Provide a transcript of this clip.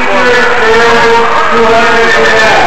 Thank you.